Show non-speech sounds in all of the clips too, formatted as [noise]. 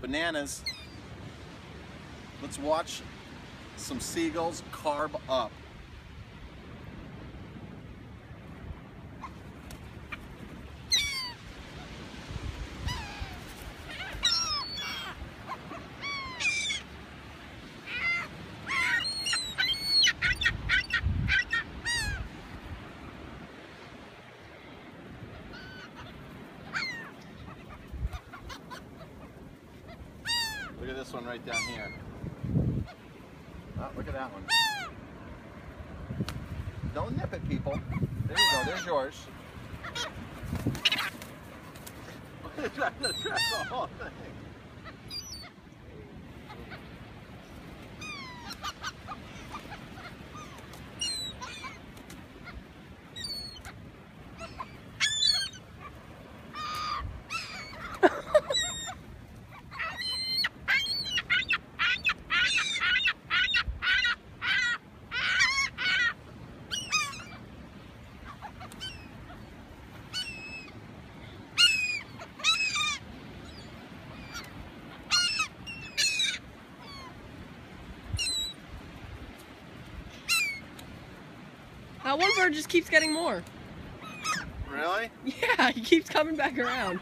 bananas. Let's watch some seagulls carb up. Look at this one right down here. Oh, look at that one. Don't nip it, people. There you go. There's yours. Trying to trap the whole [laughs] thing. Uh, one bird just keeps getting more. Really? Yeah, he keeps coming back around.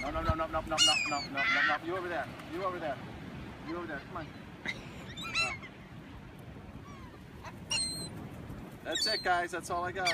No, no, no, no, no, no, no, no, no, no, no. You over there. You over there. You over there. Come on. That's it, guys. That's all I got.